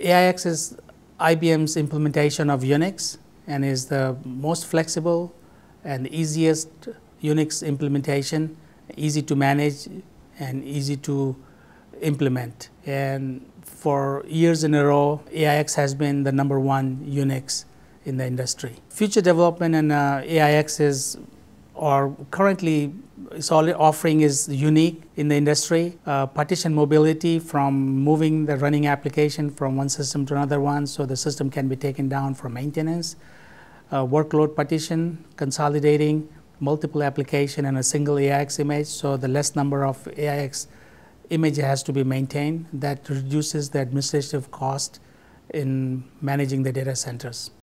AIX is IBM's implementation of Unix and is the most flexible and easiest Unix implementation, easy to manage and easy to implement. And for years in a row, AIX has been the number one Unix in the industry. Future development in uh, AIX is, or currently its offering is unique in the industry. Uh, partition mobility from moving the running application from one system to another one so the system can be taken down for maintenance. Uh, workload partition, consolidating multiple application in a single AIX image so the less number of AIX image has to be maintained that reduces the administrative cost in managing the data centers.